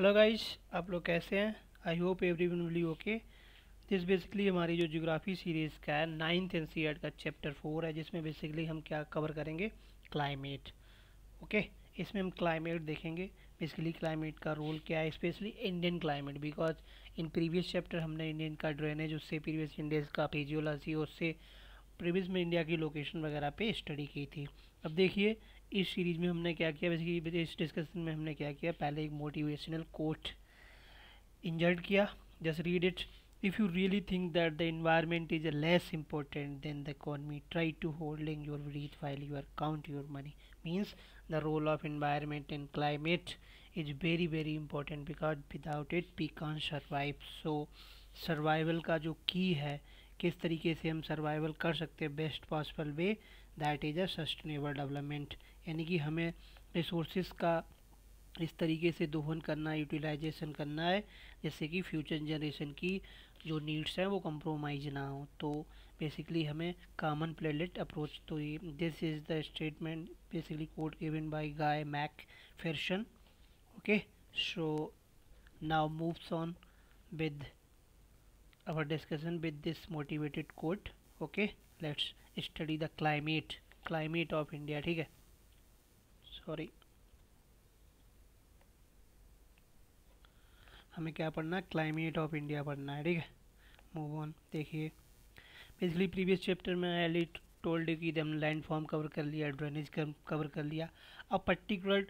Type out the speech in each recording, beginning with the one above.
Hello guys आप लोग कैसे हैं? I hope everyone will okay this basically हमारी जो जोग्राफी सीरीज़ का है नाइन्थ एन सी का चैप्टर फोर है, जिसमें बेसिकली हम क्या कवर करेंगे? Climate okay okay? इसमें हम क्लाइमेट देखेंगे. बेसिकली क्लाइमेट का रोल क्या है? Specially Indian climate because in previous chapter हमने इंडियन का ड्रेनेज उससे प्रीवियस इंडिया का फिजियोलॉजी उससे प्रीवियस में इंडिया की लोकेशन वगैरह पे स्टडी की थी. अब देखिए इस सीरीज़ में हमने क्या किया? बेसिकली इस डिस्कशन में हमने क्या किया? पहले एक मोटिवेशनल कोट इंजर्ड किया just read it if you really think that the environment is a less important than the economy try to holding your breath while you are count your money means the role of environment in climate is very very important because without it we can survive so survival का जो की है, किस तरीके से हम survival कर सकते हैं? Best possible way that is a sustainable development यानी कि हमें रिसोर्स का इस तरीके से दोहन करना यूटिलाइजेशन करना है, जैसे कि फ्यूचर जनरेशन की जो नीड्स हैं वो कंप्रोमाइज ना हो। तो बेसिकली हमें कॉमन प्लेलेट अप्रोच तो ये this is the statement basically quote given by Guy McPherson okay so now moves on with our discussion with this motivated quote, okay? Let's study the climate climate of india, ठीक है? Sorry. हमें क्या पढ़ना है? Climate of India पढ़ना है, ठीक है? मूव ऑन देखिए। बेसिकली प्रीवियस चैप्टर में एली टोल्ड कि हमने लैंड फॉर्म कवर कर लिया ड्रेनेज कवर कर लिया। अब पर्टिकुलर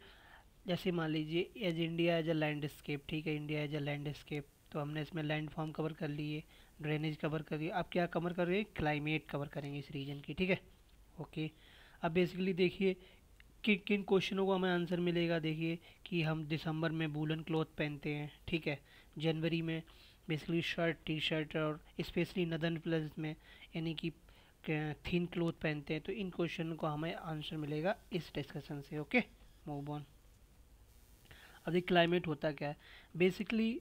जैसे मान लीजिए as India as a landscape ठीक है? इंडिया एज अ लैंडस्केप तो हमने इसमें लैंड फॉर्म कवर कर लिए ड्रेनेज कवर कर दिए अब क्या कवर कर रहे हैं? क्लाइमेट कवर करेंगे इस रीजन की, ठीक है? ओके अब बेसिकली देखिए कि किन क्वेश्चनों को हमें आंसर मिलेगा, देखिए, कि हम दिसंबर में वूलन क्लॉथ पहनते हैं, ठीक है? जनवरी में बेसिकली शर्ट टी शर्ट और स्पेशली नदन प्लस में, यानी कि थीन क्लोथ पहनते हैं तो इन क्वेश्चन को हमें आंसर मिलेगा इस डिस्कशन से ओके मूव ऑन अभी क्लाइमेट होता क्या है? Basically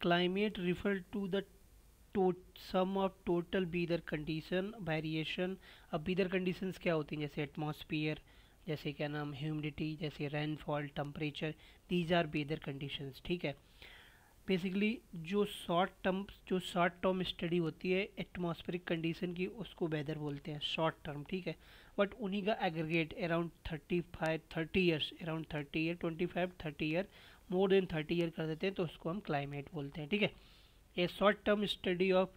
climate refer to the sum of total weather condition variation अब बीदर कंडीशंस क्या होती हैं? जैसे एटमॉस्फियर जैसे क्या नाम ह्यूमिडिटी जैसे rainfall temperature these are weather conditions ठीक है? बेसिकली जो शॉर्ट टर्म जो शॉर्ट टर्म स्टडी होती है एटमॉस्फेरिक कंडीशन की, उसको वेदर बोलते हैं शॉर्ट टर्म ठीक है? बट उन्हीं का aggregate around thirty five thirty years around thirty year twenty five thirty year more than thirty year कर देते हैं तो उसको हम क्लाइमेट बोलते हैं, ठीक है? a short term study of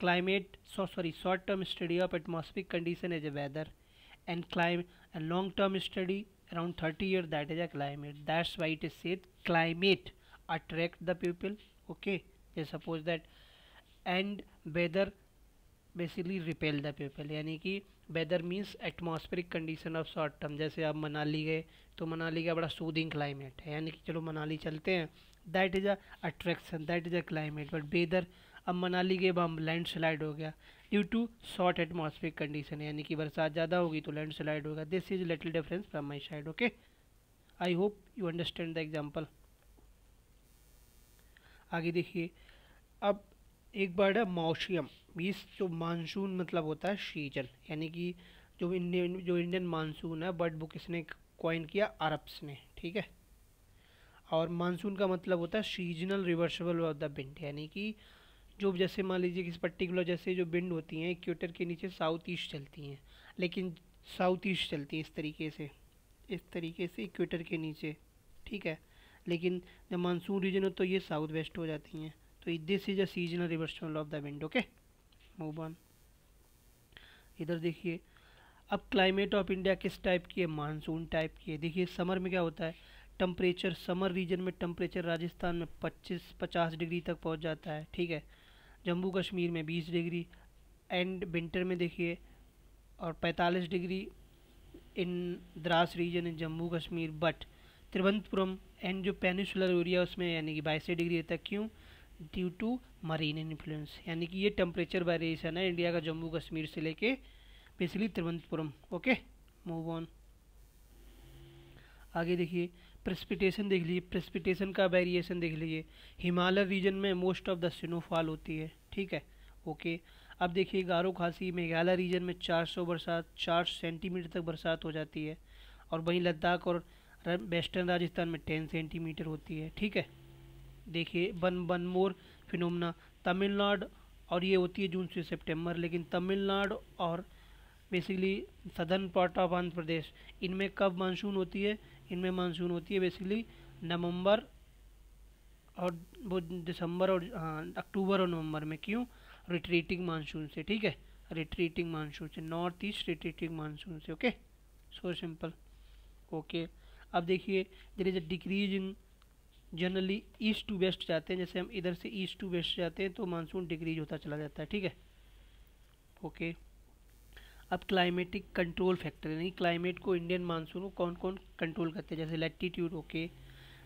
climate sorry short term study of of condition as a a and climate a long term study, around 30 years, that is a climate. That's why it is said climate attract the people. Okay, they suppose that. And weather basically repel the people यानी कि weather means atmospheric condition of short term जैसे आप मनाली गए तो मनाली का बड़ा soothing climate है। यानी कि चलो मनाली चलते हैं। That is a attraction that is a climate but weather अब मनाली के बाद लैंड स्लाइड हो गया। Due to short atmospheric condition यानी कि बरसात ज़्यादा होगी तो लैंड स्लाइड होगा। This is little difference from my side okay I hope you understand the example आगे देखिए, अब एक वर्ड है मौसम। मीस जो मानसून मतलब होता है सीज़न यानी कि जो इंडियन जो इंडियन मानसून है बर्ड बुक इसने कॉइन किया अरब्स ने, ठीक है? और मानसून का मतलब होता है seasonal reversible of the wind यानी कि जो जैसे मान लीजिए किसी पर्टिकुलर जैसे जो बिंड होती हैं इक्वेटर के नीचे साउथ ईस्ट चलती हैं। लेकिन साउथ ईस्ट चलती हैं इस तरीके से। इस तरीके से इक्वेटर के नीचे। ठीक है? लेकिन जब मानसून रीजन हो तो ये साउथ वेस्ट हो जाती हैं। तो this is a seasonal reversal of the wind okay move on इधर देखिए, अब क्लाइमेट ऑफ़ इंडिया किस टाइप की है? मानसून टाइप की है। देखिए समर में क्या होता है? टम्परेचर समर रीजन में टम्परेचर राजस्थान में 25 50 डिग्री तक पहुँच जाता है। ठीक है? जम्मू कश्मीर में 20 डिग्री एंड विंटर में देखिए, और 45 degree in Dras region in Jammu Kashmir but Thiruvananthapuram and जो पेनिसुलर एरिया उसमें यानी कि बाईस डिग्री तक क्यों? ड्यू टू मरीन इन्फ्लुएंस यानी कि ये टेम्परेचर वेरिएशन है इंडिया का जम्मू कश्मीर से लेके basically Thiruvananthapuram okay move on आगे देखिए प्रेसिपिटेशन देख लीजिए प्रेसिपिटेशन का वेरिएशन देख लीजिए। हिमालय रीजन में मोस्ट ऑफ़ द स्नोफॉल होती है, ठीक है? ओके अब देखिए गारो खासी मेघालय रीजन में 400 बरसात, चार सेंटीमीटर तक बरसात हो जाती है। और वहीं लद्दाख और वेस्टर्न राजस्थान में 10 सेंटीमीटर होती है, ठीक है? देखिए one one more phenomena Tamil Nadu और ये होती है जून से सितंबर, लेकिन तमिलनाडु और basically southern part of Andhra Pradesh इनमें कब मानसून होती है? इनमें मानसून होती है बेसिकली नवंबर और वो दिसंबर और हाँ अक्टूबर और नवंबर में क्यों? रिट्रीटिंग मानसून से, ठीक है? रिट्रीटिंग मानसून से नॉर्थ ईस्ट रिट्रीटिंग मानसून से ओके सो सिंपल ओके अब देखिए there is a decrease in generally east to west जाते हैं। जैसे हम इधर से ईस्ट टू वेस्ट जाते हैं तो मानसून डिक्रीज होता चला जाता है, ठीक है? ओके अब क्लाइमेटिक कंट्रोल फैक्टर यानी क्लाइमेट को इंडियन मानसून को कौन कौन कंट्रोल करते हैं? जैसे लेटीट्यूड ओके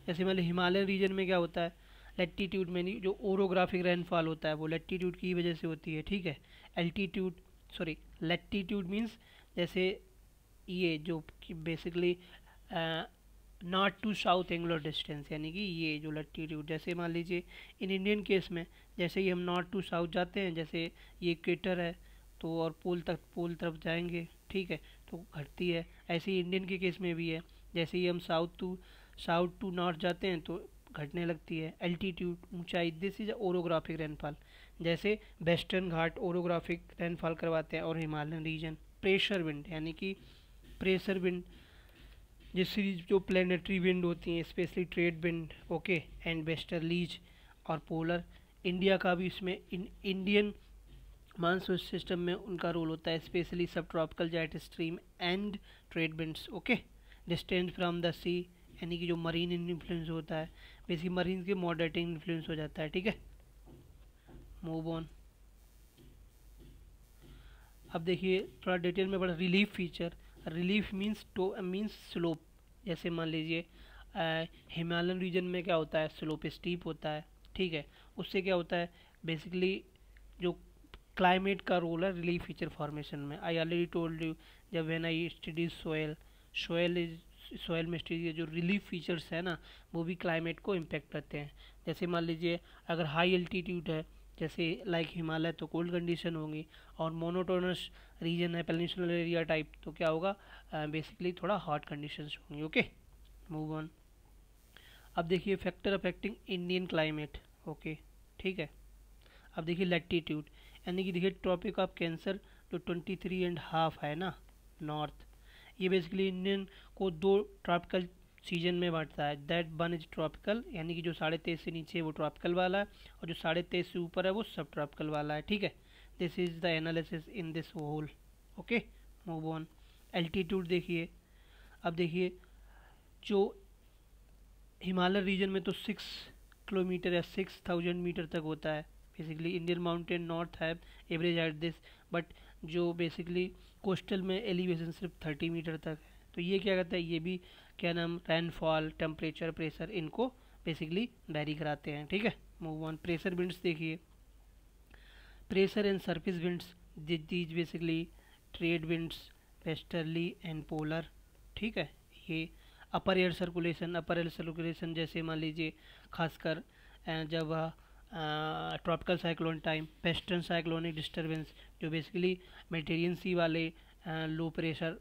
जैसे मान हिमालयन रीजन में क्या होता है? लेटीट्यूड में जो ओरोग्राफिक रेनफॉल होता है, वो लेटीट्यूड की वजह से होती है, ठीक है? एल्टीट्यूड सॉरी लेटीट्यूड मीन्स जैसे ये जो basically north to south angular distance यानी कि ये जो लट्टीट्यूड जैसे मान लीजिए इन इंडियन केस में, जैसे ही हम नॉर्थ टू साउथ जाते हैं, जैसे ये क्वेटर है तो और पोल तक, पोल तरफ़ जाएँगे, ठीक है? तो घटती है। ऐसे ही इंडियन के केस में भी है। जैसे ही हम south to south to north जाते हैं तो घटने लगती है। एल्टीट्यूड ऊंचाई दिस इज़ ओरोग्राफिक रेनफॉल जैसे वेस्टर्न घाट ओरोग्राफिक रेनफॉल करवाते हैं और हिमालयन रीजन प्रेशर विंड यानी कि प्रेशर विंड जिससे जो प्लानिटरी विंड होती हैं specially trade wind okay and westerlies और पोलर इंडिया का भी इसमें इंडियन मानसून सिस्टम में उनका रोल होता है specially subtropical jet stream and trade winds okay distance from the sea यानी कि जो मरीन इन्फ्लुएंस होता है बेसिकली मरीन के मॉडरेटिंग इन्फ्लुएंस हो जाता है, ठीक है? मूव ऑन अब देखिए, थोड़ा डिटेल में बड़ा रिलीफ फीचर रिलीफ मीन्स टो मीन्स स्लोप जैसे मान लीजिए हिमालयन रीजन में क्या होता है? स्लोप स्टीप होता है, ठीक है? उससे क्या होता है? बेसिकली जो क्लाइमेट का रोल है रिलीफ फीचर फॉर्मेशन में। आई ऑलरेडी टोल्ड यू जब when I study soil soil is soil में स्टडी जो रिलीफ फीचर्स है ना, वो भी क्लाइमेट को इम्पेक्ट करते हैं। जैसे मान लीजिए, अगर हाई एल्टीट्यूड है, जैसे लाइक हिमालय तो कोल्ड कंडीशन होंगी, और मोनोटोनस रीजन है पेनिसुलर एरिया टाइप तो क्या होगा? बेसिकली थोड़ा हॉट कंडीशन होंगी ओके मूव ऑन अब देखिए factor affecting Indian climate okay ठीक है? अब देखिए लेटीट्यूड यानी कि देखिए ट्रॉपिक ऑफ़ कैंसर जो ट्वेंटी थ्री एंड हाफ़ है ना नॉर्थ ये बेसिकली इंडियन को दो ट्रॉपिकल सीज़न में बांटता है। दैट वन इज़ ट्रॉपिकल यानी कि जो साढ़े तेईस से नीचे है, वो ट्रॉपिकल वाला है, और जो साढ़े तेईस से ऊपर है, वो सब ट्रॉपिकल वाला है, ठीक है? This is the analysis in this whole okay move on altitude देखिए। अब देखिए, जो हिमालय रीजन में तो सिक्स किलोमीटर या सिक्स थाउज़ेंड मीटर तक होता है। बेसिकली इंडियन माउंटेन नॉर्थ है एवरेज एट दिस बट जो बेसिकली कोस्टल में एलिवेशन सिर्फ़ थर्टी मीटर तक है। तो ये क्या कहता है? ये भी क्या नाम? रेनफॉल टेम्परेचर प्रेशर इनको बेसिकली वेरी कराते हैं, ठीक है? मूव ऑन प्रेशर विंड्स देखिए। Pressure and surface winds these basically trade winds westerly and polar ठीक है? ये upper air circulation upper air circulation जैसे मान लीजिए, खासकर जब tropical cyclone time western cyclonic disturbance जो बेसिकली मेटेरियन सी वाले लो प्रेशर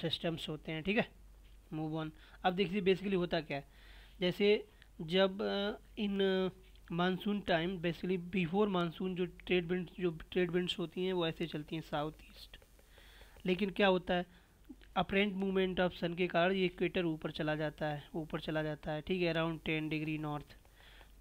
सिस्टम्स होते हैं, ठीक है? मूव ऑन अब देखिए बेसिकली होता क्या है? जैसे जब in monsoon time basically before monsoon जो ट्रेड विंड जो ट्रेड विंड्स होती हैं, वो ऐसे चलती हैं साउथ ईस्ट लेकिन क्या होता है? अप्रेंट मूवमेंट ऑफ़ सन के कारण ये इक्वेटर ऊपर चला जाता है, ऊपर चला जाता है, ठीक है? अराउंड टेन डिग्री नॉर्थ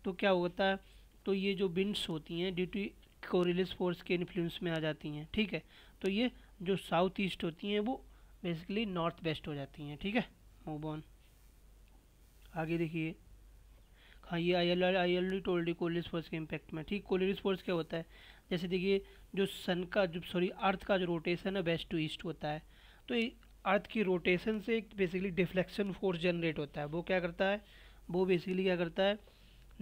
तो क्या होता है? तो ये जो विंड्स होती हैं ड्यू टू कोरिलस फोर्स के इन्फ्लुएंस में आ जाती हैं, ठीक है? तो ये जो साउथ ईस्ट होती हैं, वो बेसिकली नॉर्थ वेस्ट हो जाती हैं, ठीक है? मूव ऑन आगे देखिए। हाँ ये I'll I'll told Coriolis force के इम्पैक्ट में। ठीक कोलिस फोर्स क्या होता है? जैसे देखिए, जो सन का, जो सॉरी अर्थ का जो रोटेशन है वेस्ट टू ईस्ट होता है तो अर्थ की रोटेशन से एक बेसिकली डिफ्लेक्शन फोर्स जनरेट होता है। वो क्या करता है? वो बेसिकली क्या करता है?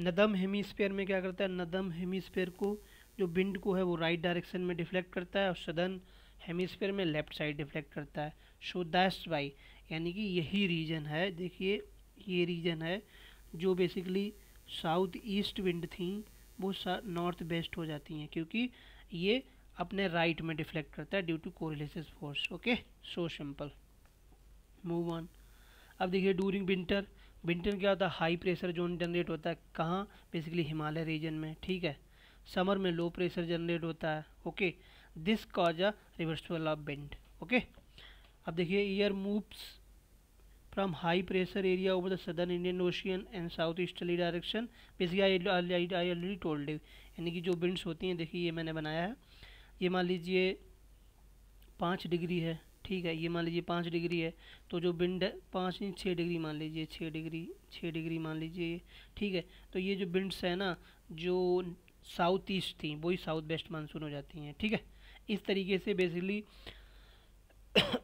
नदम हेमीस्फेयर में क्या करता है? नदम हेमीस्फेयर को, जो विंड को है, वो राइट डायरेक्शन में डिफ्लेक्ट करता है और सदन हेमीस्फेयर में लेफ़्ट साइड डिफ्लेक्ट करता है। सो दैट्स वाई यानी कि यही रीजन है। देखिए, ये रीजन है, जो बेसिकली साउथ ईस्ट विंड थी, वो नॉर्थ वेस्ट हो जाती हैं, क्योंकि ये अपने राइट right में डिफ्लेक्ट करता है due to Coriolis force okay so simple move on अब देखिए डूरिंग विंटर विंटर क्या होता है? हाई प्रेशर जोन जनरेट होता है। कहाँ? बेसिकली हिमालय रीजन में, ठीक है? समर में लो प्रेशर जनरेट होता है। Okay this cause a reversal of wind okay अब देखिए air moves from high pressure area over the southern Indian Ocean and south easterly direction basically I already told यानी कि जो winds होती हैं, देखिए, ये मैंने बनाया है। ये मान लीजिए, पाँच डिग्री है। ठीक है, ये मान लीजिए पाँच डिग्री है तो जो विंड पाँच नहीं छः डिग्री मान लीजिए छः डिग्री छः डिग्री मान लीजिए ठीक है। तो ये जो विंड्स है ना, जो साउथ ईस्ट थी, वही साउथ वेस्ट मानसून हो जाती हैं, ठीक है। इस तरीके से बेसिकली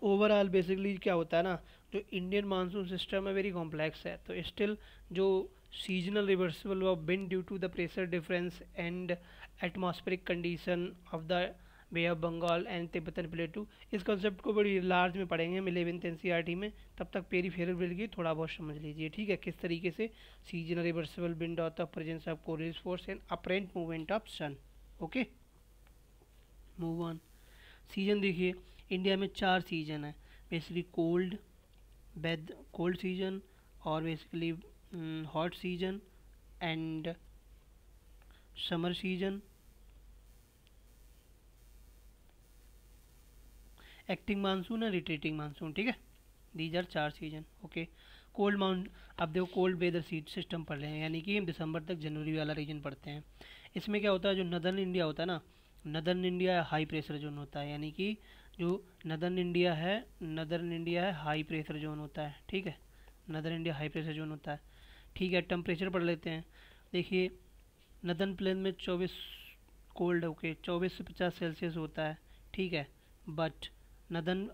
ओवरऑल बेसिकली क्या होता है ना, जो इंडियन मानसून सिस्टम है वेरी कॉम्प्लेक्स है। तो स्टिल जो seasonal reversible of wind due to the pressure difference and atmospheric condition of the Bay of Bengal and Tibetan plateau. इस कॉन्सेप्ट को बड़ी लार्ज में पढ़ेंगे हम इलेवेंथ एन में। तब तक पेरी फेर बिल की थोड़ा बहुत समझ लीजिए, ठीक है? किस तरीके से? Seasonal reversible wind of the presence of Coriolis force and apparent movement of sun okay move on season देखिए इंडिया में चार सीज़न है। बेसिकली कोल्ड बेद कोल्ड सीज़न और basically hot season and summer season acting monsoon है retreating monsoon ठीक है? These are चार सीज़न ओके कोल्ड माउंट अब देखो कोल्ड वेदर सीट सिस्टम पढ़ रहे हैं, यानी कि दिसंबर तक जनवरी वाला रीजन पढ़ते हैं। इसमें क्या होता है, जो नदर्न इंडिया होता है ना northern India high pressure zone होता है, यानी कि जो नदर्न इंडिया है नदर्न इंडिया है हाई प्रेशर जोन होता है, ठीक है? Northern India high pressure zone होता है, ठीक है? टेम्परेचर पढ़ लेते हैं। देखिए नदर्न प्लेन में चौबीस कोल्ड ओके चौबीस से पचास सेल्सियस होता है, ठीक है? बट नदन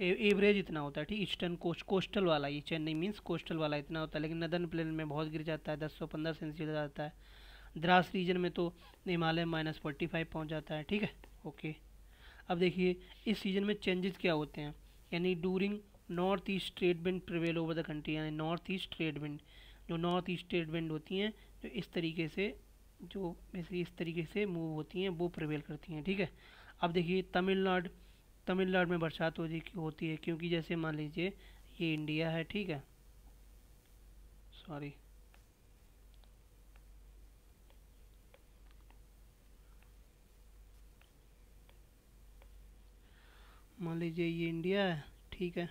एवरेज इतना होता है, ठीक? ईस्टर्न कोस्ट कोस्टल वाला, ये चेन्नई मीन्स कोस्टल वाला इतना होता है, लेकिन नदन प्लेन में बहुत गिर जाता है, दस सौ पंद्रह सेंसियस जाता है। द्रास रीजन में तो हिमालय माइनस फोर्टी फाइव पहुँच जाता है, ठीक है? ओके। अब देखिए, इस सीज़न में चेंजेस क्या होते हैं? यानी during north east trade wind prevail over the country यानी नॉर्थ ईस्ट ट्रेड विंड जो नॉर्थ ईस्ट ट्रेड विंड होती हैं, जो इस तरीके से, जो इस तरीके से मूव होती हैं, वो प्रिवेल करती हैं, ठीक है? अब देखिए, तमिलनाडु तमिलनाडु में बरसात हो जी होती है? क्योंकि जैसे मान लीजिए, ये इंडिया है, ठीक है? सॉरी मान लीजिए ये इंडिया है, ठीक है?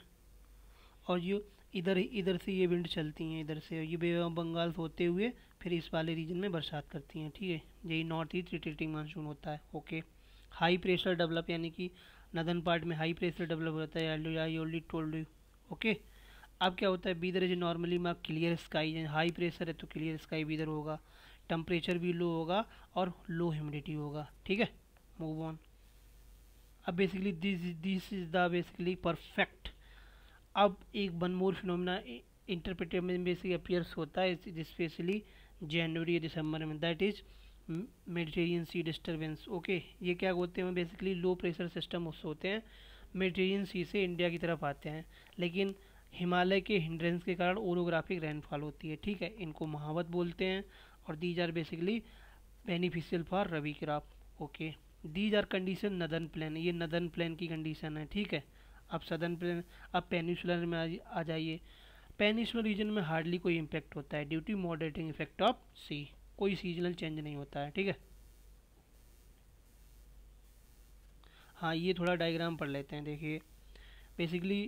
और ये इधर इधर से ये विंड चलती हैं इधर से। ये बे बंगाल होते हुए फिर इस वाले रीजन में बरसात करती हैं, ठीक है? यही नॉर्थ ईस्ट रिटेटिंग मानसून होता है ओके हाई प्रेशर डेवलप यानी कि नदन पार्ट में हाई प्रेशर डेवलप होता है I only told you okay अब क्या होता है बीदर इज़ नॉर्मली में क्लियर स्काई हाई प्रेशर है तो क्लियर स्काई बीदर होगा टेम्परेचर भी लो होगा और लो ह्यूमिडिटी होगा, ठीक है? मूव ऑन अब basically this this is the basically perfect अब एक वन मोर फिनोमिना इंटरप्रेटिव में बेसिकली अपियर्स होता है स्पेशली जनवरी या दिसंबर में that is Mediterranean Sea disturbance okay ये क्या होते हैं? बेसिकली लो प्रेशर सिस्टम होते हैं। मेडिटेरियन सी से इंडिया की तरफ़ आते हैं। लेकिन हिमालय के हिंड्रेंस के कारण ओरोग्राफिक रेनफॉल होती है। ठीक है, इनको महावत बोलते हैं और these are basically beneficial for rabi crop okay these are condition northern plain ये नदन प्लान की कंडीशन है। ठीक है, अब सदर्न प्लान अब पेनिसुलर में आ जाइए। पेनिसुलर रीजन में हार्डली कोई इम्पैक्ट होता है due to moderating effect of sea कोई सीजनल चेंज नहीं होता है, ठीक है? हाँ ये थोड़ा डायग्राम पढ़ लेते हैं, देखिए। बेसिकली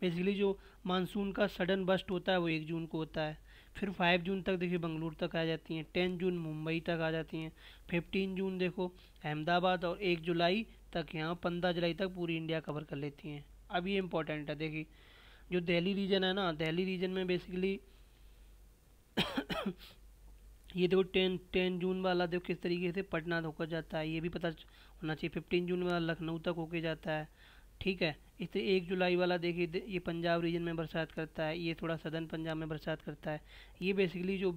बेसिकली जो मानसून का सडन बस्ट होता है, वो एक जून को होता है। फिर फाइव जून तक देखिए बंगलुरु तक आ जाती हैं टेन जून मुंबई तक आ जाती हैं फिफ्टीन जून देखो, अहमदाबाद और एक जुलाई तक यहाँ, पंद्रह जुलाई तक पूरी इंडिया कवर कर लेती हैं। अब ये इम्पोर्टेंट है, देखिए। जो दिल्ली रीजन है ना, दिल्ली रीजन में बेसिकली ये देखो टेन टेन जून वाला देखो किस तरीके से पटना होकर जाता है, ये भी पता होना चाहिए फिफ्टीन जून वाला लखनऊ तक होके जाता है, ठीक है? इस तरह एक जुलाई वाला देखिए ये पंजाब रीजन में बरसात करता है, ये थोड़ा सदर्न पंजाब में बरसात करता है, ये बेसिकली जो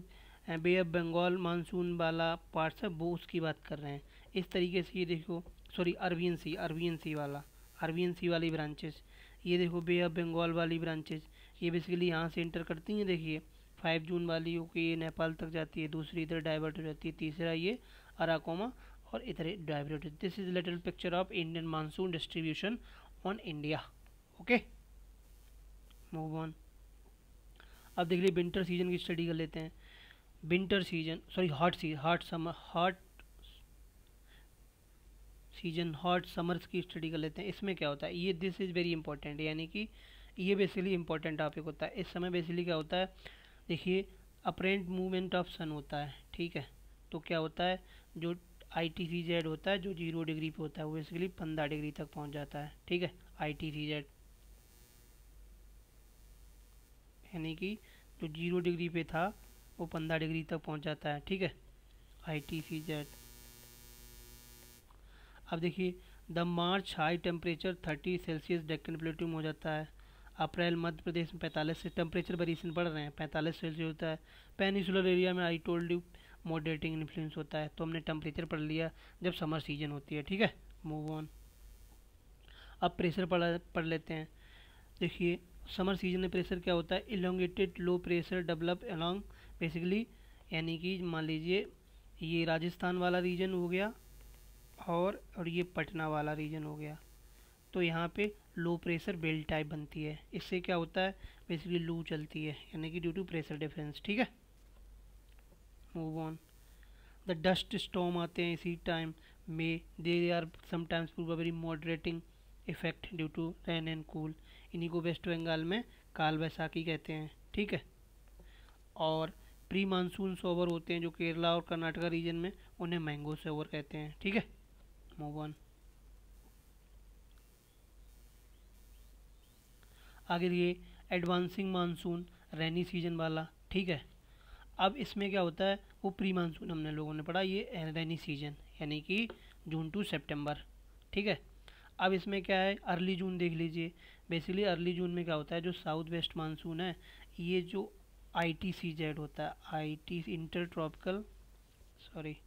बे ऑफ़ बंगाल मानसून वाला पार्ट्स है वो उसकी बात कर रहे हैं। इस तरीके से ये देखो sorry Arabian Sea Arabian Sea वाला अरबियन सी वाली ब्रांचेस ये देखो बे ऑफ़ बंगाल वाली ब्रांचेज ये बेसिकली यहाँ से इंटर करती हैं, देखिए। फाइव जून वाली ओके ये नेपाल तक जाती है, दूसरी इधर डाइवर्ट हो जाती है, तीसरा ये अराकोमा और इधर divert this is little picture of Indian monsoon distribution on India okay move on अब देख लीजिए विंटर सीज़न की स्टडी कर लेते हैं। Winter season sorry hot season hot summer hot season hot summers की स्टडी कर लेते हैं। इसमें क्या होता है? ये दिस इज़ वेरी इंपॉर्टेंट यानी कि ये बेसिकली इंपॉर्टेंट टॉपिक होता है। इस समय बेसिकली क्या होता है? देखिए अप्रेंट मूवमेंट ऑफ़ सन होता है, ठीक है? तो क्या होता है? जो आई टी सी जेड होता है, जो ज़ीरो डिग्री पे होता है, वो बेसिकली पंद्रह डिग्री तक पहुँच जाता है, ठीक है? आई टी सी जेड यानी कि जो ज़ीरो डिग्री पे था, वो पंद्रह डिग्री तक पहुँच जाता है, ठीक है? आई टी सी जेड अब देखिए, the March high temperature thirty Celsius Deccan plateau में हो जाता है। अप्रैल मध्य प्रदेश में पैंतालीस से टेम्परेचर वेरिएशन बढ़ रहे हैं, पैंतालीस सेल्सियस होता है। पेनिसुलर एरिया में I told you moderating influence होता है तो हमने टेम्परेचर पढ़ लिया जब समर सीज़न होती है, ठीक है? मूव ऑन अब प्रेशर पढ़ पढ़ लेते हैं। देखिए समर सीज़न में प्रेशर क्या होता है? Elongated low pressure develop along basically यानी कि मान लीजिए, ये राजस्थान वाला रीजन हो गया और और ये पटना वाला रीजन हो गया। तो यहाँ पे लो प्रेशर बेल्ट टाइप बनती है। इससे क्या होता है बेसिकली लू चलती है, यानी कि ड्यू टू प्रेशर डिफरेंस ठीक है? Move on the dust storm आते हैं इसी टाइम में। They are sometimes prove very moderating effect due to rain and cool इन्हीं को वेस्ट बंगाल में काल बैसाखी कहते हैं, ठीक है? और प्री मानसून सोवर होते हैं जो केरला और कर्नाटका रीजन में, उन्हें मैंगो सोवर कहते हैं, ठीक है? मूव ऑन आगे ये एडवांसिंग मानसून रेनी सीज़न वाला, ठीक है? अब इसमें क्या होता है? वो प्री मानसून हमने लोगों ने पढ़ा, ये रेनी सीज़न यानी कि जून टू सितंबर ठीक है? अब इसमें क्या है? अर्ली जून देख लीजिए। बेसिकली अर्ली जून में क्या होता है? जो साउथ वेस्ट मानसून है, ये जो आई टी सी जेड होता है I T inter tropical sorry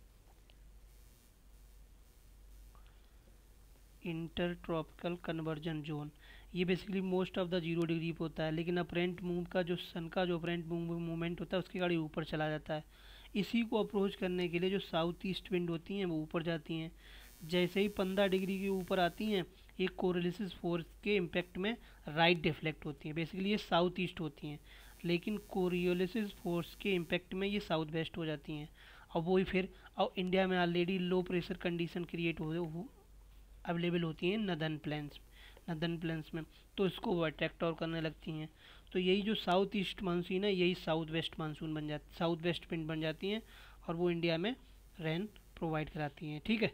inter tropical convergence zone ये basically most of the zero degree पर होता है, लेकिन अपरेंट मूव का जो सन का जो अप्रेंट मूवमेंट होता है, उसकी गाड़ी ऊपर चला जाता है। इसी को अप्रोच करने के लिए जो साउथ ईस्ट विंड होती हैं, वो ऊपर जाती हैं। जैसे ही पंद्रह डिग्री के ऊपर आती हैं ये कोरिलिसिस फोर्स के इम्पैक्ट में राइट डिफ्लेक्ट होती हैं। बेसिकली ये साउथ ईस्ट होती हैं। लेकिन कोरियोलिसिस फोर्स के इम्पैक्ट में ये साउथ वेस्ट हो जाती हैं। और वही फिर और इंडिया में already low pressure condition create हो अवेलेबल होती हैं नदन प्लेन्स नदन प्लेन्स में। तो इसको वो अट्रैक्ट और करने लगती हैं। तो यही जो साउथ ईस्ट मानसून है, यही साउथ वेस्ट मानसून बन जाती, साउथ वेस्ट विंड बन जाती हैं और वो इंडिया में रेन प्रोवाइड कराती हैं। ठीक है?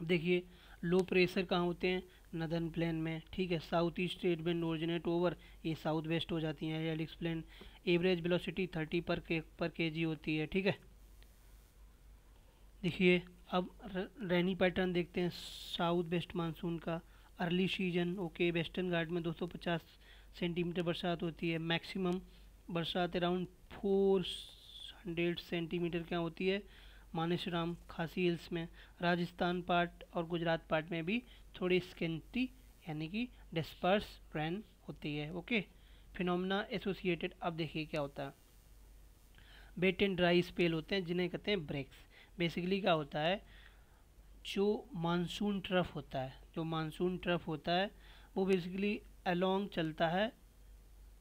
अब देखिए, लो प्रेशर कहाँ होते हैं? नदन प्लेन में। ठीक है, south east wind originate over, ये साउथ वेस्ट हो जाती हैं। एलिक्स एक्सप्लेन एवरेज वेलोसिटी थर्टी पर के पर के जी होती है। ठीक है? देखिए अब रैनी पैटर्न देखते हैं साउथ वेस्ट मानसून का early season okay western Ghat में 250 सेंटीमीटर बरसात होती है मैक्सिमम बरसात अराउंड फोर हंड्रेड सेंटीमीटर क्या होती है, मानेसराम, खासी हिल्स में, राजस्थान पार्ट और गुजरात पार्ट में भी थोड़ी स्केंटी यानी कि डिस्पर्स रैन होती है ओके फिनोमिना एसोसिएटेड अब देखिए क्या होता है। बेट एंड ड्राई स्पेल होते हैं, जिन्हें कहते हैं ब्रेक्स बेसिकली क्या होता है जो मानसून ट्रफ होता है जो मानसून ट्रफ होता है वो बेसिकली अलोंग चलता है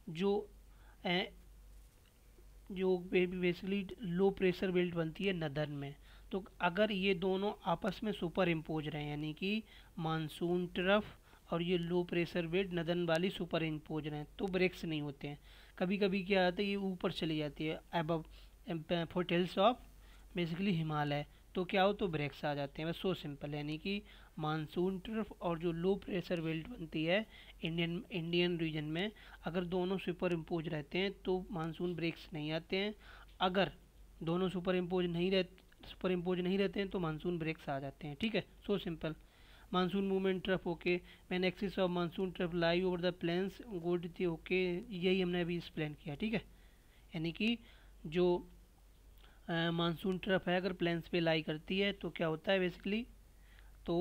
जो ए, जो बेसिकली लो प्रेशर बेल्ट बनती है नदन में। तो अगर ये दोनों आपस में सुपर इम्पोज रहे यानी कि मानसून ट्रफ और ये लो प्रेशर बेल्ट नदन वाली सुपर इम्पोज रहे तो ब्रेक्स नहीं होते हैं। कभी कभी क्या आता है ये ऊपर चली जाती है अब फोटेल्स ऑफ़ बेसिकली हिमालय तो क्या हो तो ब्रेक्स आ जाते हैं। बस सो सिंपल यानी कि मानसून ट्रफ और जो लो प्रेशर बेल्ट बनती है इंडियन इंडियन रीजन में, अगर दोनों सुपर इम्पोज रहते हैं तो मानसून ब्रेक्स नहीं आते हैं। अगर दोनों सुपर इम्पोज नहीं रहते सुपर इम्पोज नहीं रहते हैं तो मानसून ब्रेक्स आ जाते हैं। ठीक है? So simple monsoon movement trough okay main axis of monsoon trough lie over the plains good okay यही हमने अभी एक्सप्लेन किया, ठीक है? यानी कि जो मानसून ट्रफ है, अगर प्लेन्स पे लाई करती है तो क्या होता है बेसिकली तो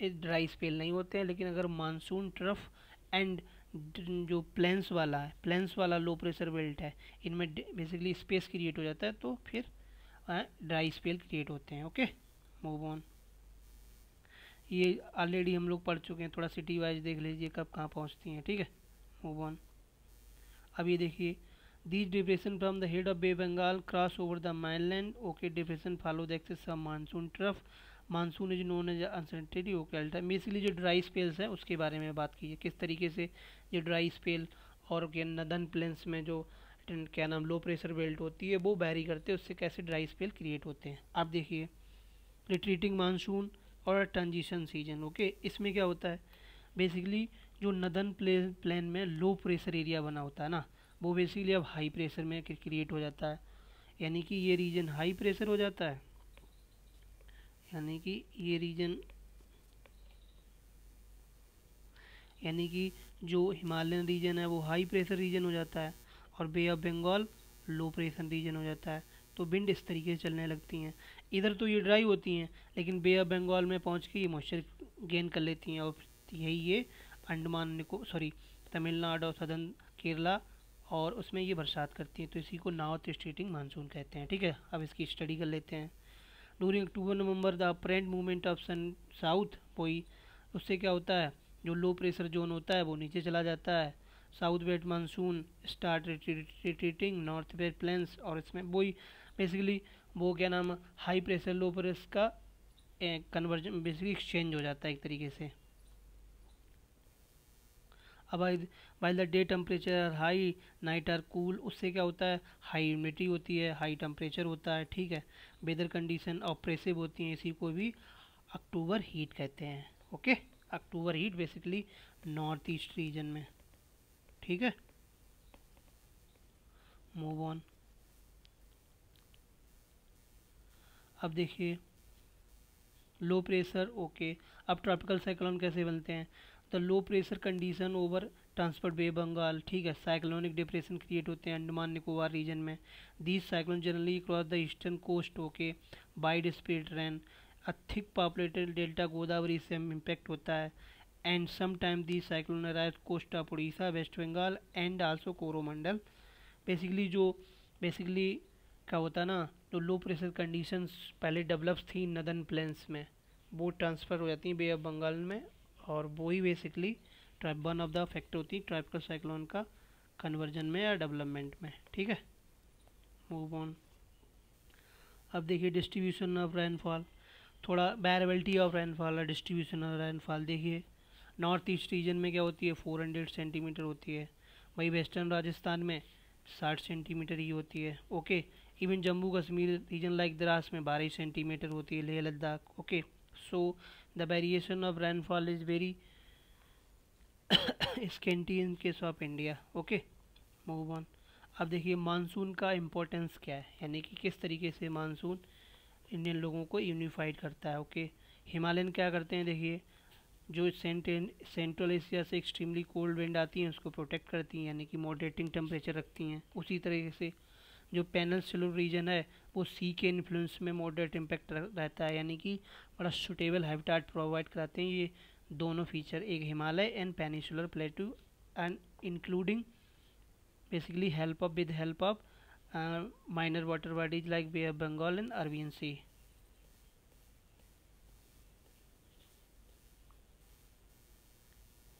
ड्राई स्पेल नहीं होते हैं, लेकिन अगर मानसून ट्रफ एंड जो प्लेन्स वाला है प्लेन्स वाला लो प्रेशर बेल्ट है, इनमें बेसिकली स्पेस क्रिएट हो जाता है तो फिर ड्राई स्पेल क्रिएट होते हैं ओके मूव ऑन ये ऑलरेडी हम लोग पढ़ चुके हैं, थोड़ा सिटी वाइज देख लीजिए कब कहाँ पहुँचती हैं, ठीक है? मूव ऑन अब ये देखिए these depression from the head of Bay Bengal cross over the mainland. Okay depression follow the axis monsoon trough monsoon is known as uncertainty okay अल्टा basically जो ड्राई स्पेल्स है, उसके बारे में बात कीजिए। किस तरीके से ये ड्राई स्पेल और नदन प्लेन्स में जो क्या नाम लो प्रेशर बेल्ट होती है, वो बैरी करते हैं, उससे कैसे ड्राई स्पेल क्रिएट होते हैं। आप देखिए रिट्रीटिंग मानसून और ट्रांजिशन सीज़न ओके इसमें क्या होता है? बेसिकली जो नदन प्ले प्लेन में लो प्रेशर एरिया बना होता है ना? वो बेसिकली अब हाई प्रेशर में क्रिएट हो जाता है। यानी कि ये रीजन हाई प्रेशर हो जाता है। यानी कि ये रीजन यानी कि जो हिमालयन रीजन है वो हाई प्रेशर रीजन हो जाता है और Bay of Bengal low pressure region हो जाता है। तो विंड इस तरीके से चलने लगती हैं। इधर तो ये ड्राई होती हैं, लेकिन बे ऑफ़ बंगाल में पहुँच के ये मॉइस्चर गेन कर लेती हैं और यही ये अंडमान निको सॉरी तमिलनाडु और सदन केरला और उसमें ये बरसात करती हैं तो इसी को नॉर्थ स्टेटिंग मानसून कहते हैं, ठीक है? अब इसकी स्टडी कर लेते हैं। During October November the apparent movement of sun south पोई उससे क्या होता है? जो लो प्रेशर जोन होता है, वो नीचे चला जाता है। South west monsoon start retreating north west plains और इसमें वही बेसिकली वो क्या नाम हाई प्रेशर लो प्रेशर का कन्वर्जन बेसिकली एक्सचेंज हो जाता है एक तरीके से। अब while the day temperature, high, night are cool, उससे क्या होता है? हाई ह्यूमिडिटी होती है, हाई टेम्परेचर होता है, ठीक है? वेदर कंडीशन ऑपरेसिव होती हैं, इसी को भी अक्टूबर हीट कहते हैं okay October heat basically north east region में, ठीक है? मूव ऑन अब देखिए लो प्रेशर ओके अब ट्रॉपिकल साइक्लोन कैसे बनते हैं? The low pressure condition over transport Bay Bengal. ठीक है साइक्लोनिक डिप्रेशन क्रिएट होते हैं अंडमान निकोबार रीजन में। These cyclone generally cross the eastern coast okay wide speed rain. A thick populated delta Godavari से इम्पैक्ट होता है। And sometime the cyclone arrive coast of Orissa West Bengal and also Coromandel basically जो basically क्या होता है ना, जो low pressure conditions पहले डेवलप्स थी नदन प्लेन्स में, वो ट्रांसफ़र हो जाती हैं बे ऑफ़ बंगाल में। और वो ही basically tribe one of the factor होती है ट्राइपिकल साइक्लोन का कन्वर्जन में या डेवलपमेंट में, ठीक है? मूव ऑन अब देखिए डिस्ट्रीब्यूशन ऑफ़ रेनफॉल थोड़ा बैरबिलिटी ऑफ़ रेनफॉल और डिस्ट्रीब्यूशन ऑफ़ रेनफॉल देखिए। नॉर्थ ईस्ट रीजन में क्या होती है? 400 सेंटीमीटर होती है। वही वेस्टर्न राजस्थान में 60 सेंटीमीटर ही होती है। Okay even Jammu Kashmir region like Dras में 12 सेंटीमीटर होती है, Leh Ladakh. Okay so the variation of rainfall is very scanty in case of India. Okay, move on. अब देखिए मानसून का इम्पोर्टेंस क्या है? यानी कि किस तरीके से मानसून इंडियन लोगों को यूनिफाइड करता है? ओके हिमालयन क्या करते हैं? देखिए, जो सेंट्रल एशिया से एक्सट्रीमली कोल्ड विंड आती हैं, उसको प्रोटेक्ट करती हैं, यानी कि मॉडरेटिंग टेम्परेचर रखती हैं। उसी तरीके से जो पैनल सेलुलर रीजन है, वो सी के इन्फ्लुएंस में मॉडरेट इम्पैक्ट रहता है, यानी कि बड़ा सुटेबल हैबिटाट प्रोवाइड कराते हैं। ये दोनों फीचर एक Himalaya and peninsular plateau and including basically help up with help of minor water bodies like Bay of Bengal and Arabian Sea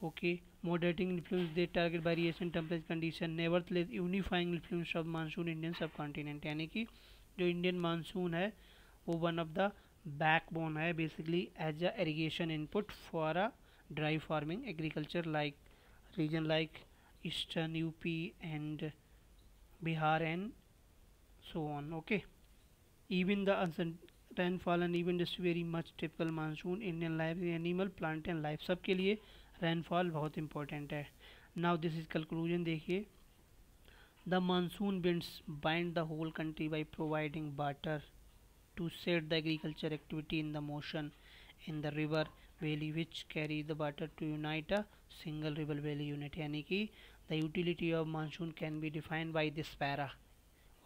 okay moderating influence they target variation temperature condition nevertheless unifying influence of monsoon indian subcontinent यानी कि जो Indian monsoon है वो one of the backbone है basically as a irrigation input for a dry farming agriculture like region like eastern UP and Bihar and so on okay even the rainfall and even just very much typical monsoon indian life animal plant and life सब के लिए rainfall बहुत important है। Now this is conclusion देखिए। The monsoon winds bind the whole country by providing water to set the agriculture activity in the motion in the river valley which carry the water to unite a single river valley unit यानी कि the utility of monsoon can be defined by this para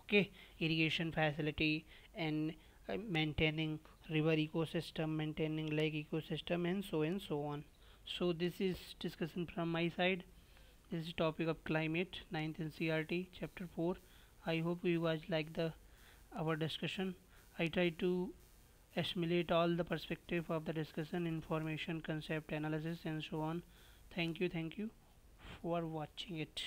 okay irrigation facility and maintaining river ecosystem, maintaining lake ecosystem and so and so on. So this is discussion from my side. This is topic of climate 9th ncrt chapter 4 i hope you guys like the our discussion. I try to assimilate all the perspective of the discussion information concept analysis and so on. Thank you thank you for watching it